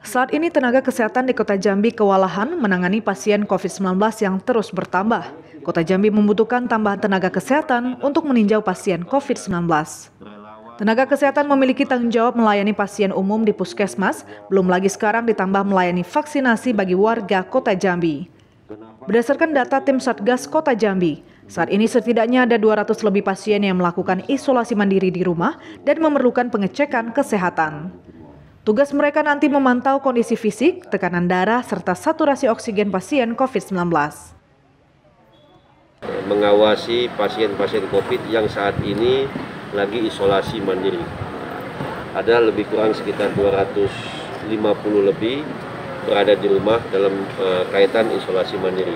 Saat ini tenaga kesehatan di Kota Jambi kewalahan menangani pasien COVID-19 yang terus bertambah. Kota Jambi membutuhkan tambahan tenaga kesehatan untuk meninjau pasien COVID-19. Tenaga kesehatan memiliki tanggung jawab melayani pasien umum di puskesmas, belum lagi sekarang ditambah melayani vaksinasi bagi warga Kota Jambi. Berdasarkan data tim Satgas Kota Jambi, saat ini setidaknya ada 200 lebih pasien yang melakukan isolasi mandiri di rumah dan memerlukan pengecekan kesehatan. Tugas mereka nanti memantau kondisi fisik, tekanan darah, serta saturasi oksigen pasien COVID-19. Mengawasi pasien-pasien COVID yang saat ini lagi isolasi mandiri. Ada lebih kurang sekitar 250 lebih berada di rumah dalam uh, kaitan isolasi mandiri.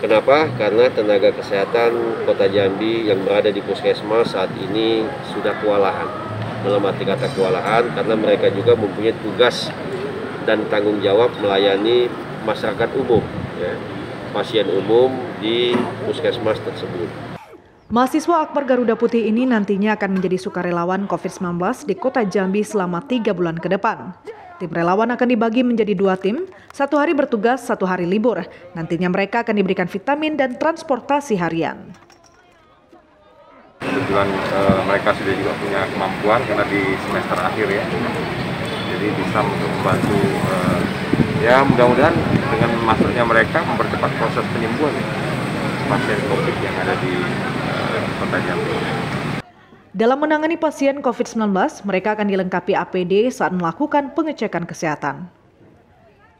Kenapa? Karena tenaga kesehatan Kota Jambi yang berada di puskesmas saat ini sudah kewalahan dalam arti kata kewalahan karena mereka juga mempunyai tugas dan tanggung jawab melayani masyarakat umum, ya, pasien umum di puskesmas tersebut. Mahasiswa Akbar Garuda Putih ini nantinya akan menjadi sukarelawan COVID-19 di kota Jambi selama tiga bulan ke depan. Tim relawan akan dibagi menjadi dua tim, satu hari bertugas, satu hari libur. Nantinya mereka akan diberikan vitamin dan transportasi harian kebetulan uh, mereka sudah juga punya kemampuan karena di semester akhir ya jadi bisa untuk membantu uh, ya mudah-mudahan dengan masuknya mereka mempercepat proses penyembuhan pasien COVID yang ada di uh, kota Jambi. Dalam menangani pasien COVID-19, mereka akan dilengkapi APD saat melakukan pengecekan kesehatan.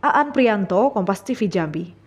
Aan Prianto, Kompas TV Jambi.